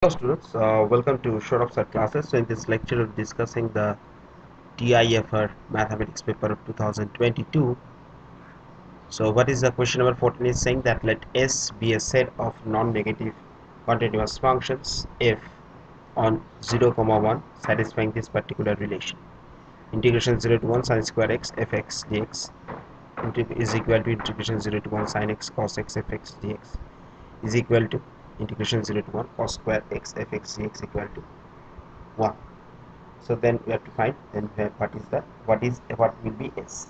Hello students, uh, welcome to Sourav Sir's classes. So in this lecture we'll be discussing the TIFR mathematics paper of 2022. So what is the question number 14 is saying that let S be a set of non-negative continuous functions f on 0 comma 1 satisfying this particular relation. Integration 0 to 1 sine square x fx dx is equal to integration 0 to 1 sine x cos x fx dx is equal to integration 0 to 1 cos square x fx dx equal to 1 so then we have to find then what is the what is what will be s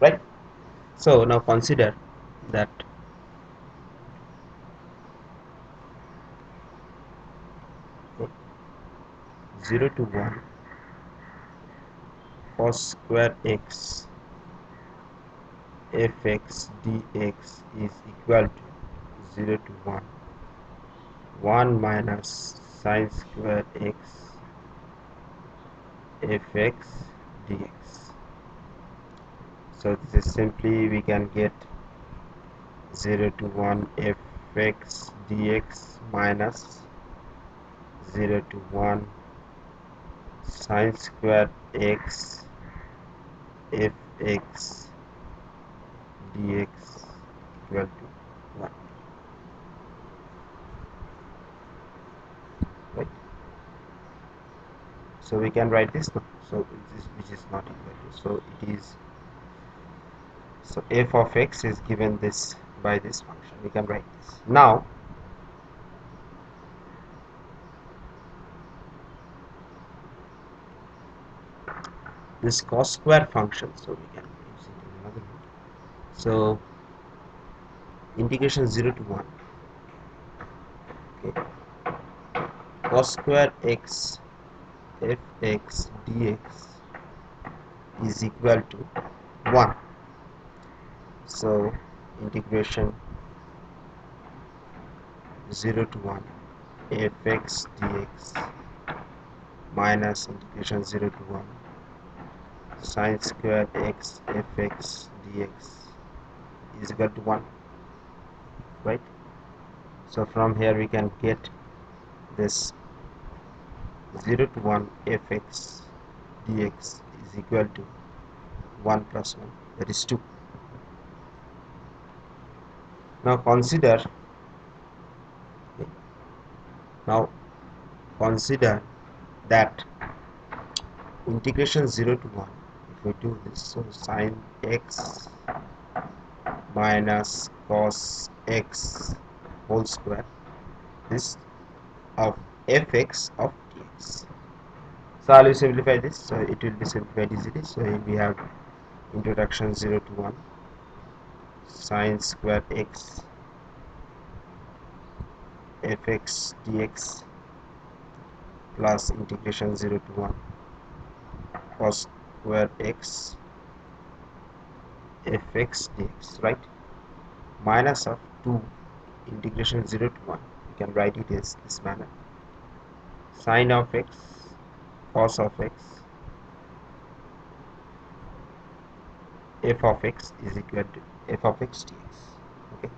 right? So now consider that zero to one cos square x fx dx is equal to zero to one 1 minus sine squared x fx dx. So this is simply we can get 0 to 1 fx dx minus 0 to 1 sine squared x fx dx equal to 1 so we can write this so this which is not equal to so it is so f of x is given this by this function. We can write this. Now this cos square function so we can use it in another way so integration 0 to 1 okay. Cos square x fx dx is equal to 1 so integration 0 to 1 fx dx minus integration 0 to 1 sine square x fx dx is equal to 1 right? So from here we can get this 0 to 1 fx dx is equal to 1 plus 1 that is 2 now consider now consider that integration 0 to 1 if we do this so sine x minus cos x whole square this of fx of dx so I will simplify this. So it will be simplified easily. So we have integration 0 to 1 sine square x fx dx plus integration 0 to 1 cos square x fx dx right? Minus of 2 integration 0 to 1 you can write it as this manner sine of x cos of x f of x is equal to f of x dx okay?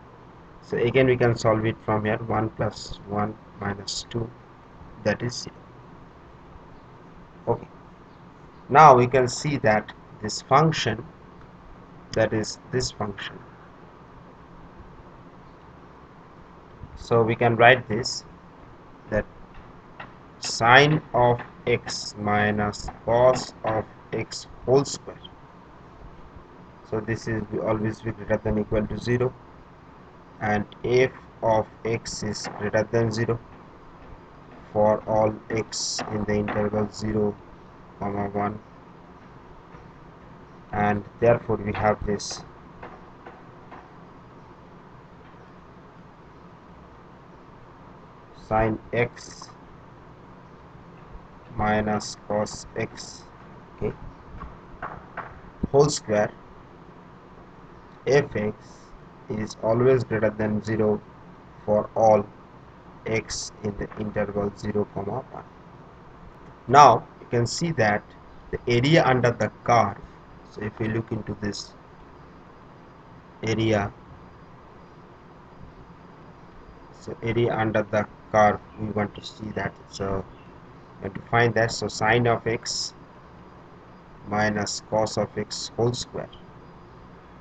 So again we can solve it from here 1 plus 1 minus 2 that is 0 okay? Now we can see that this function that is this function. So we can write this sine of x minus cos of x whole square. So this is always greater than equal to 0 and f of x is greater than 0 for all x in the interval 0 comma 1 and therefore we have this. Sine x minus cos x okay whole square fx is always greater than 0 for all x in the interval 0 comma 1 now you can see that the area under the curve so if we look into this area so area under the curve we want to see that so and to find that so sine of x minus cos of x whole square.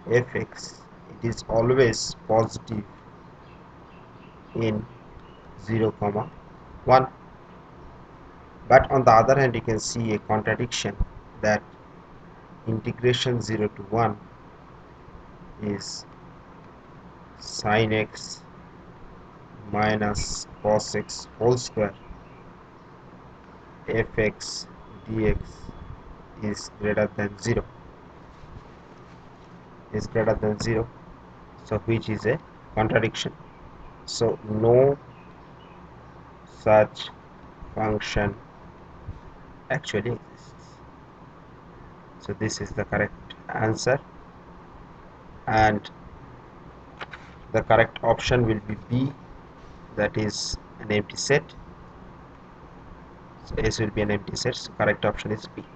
Fx it is always positive in 0 comma 1 but on the other hand you can see a contradiction that integration 0 to 1 is sine x minus cos x whole square fx dx is greater than 0 is greater than 0 so which is a contradiction. So no such function actually exists. So this is the correct answer. And the correct option will be B that is an empty set S will be an empty set. Correct option is B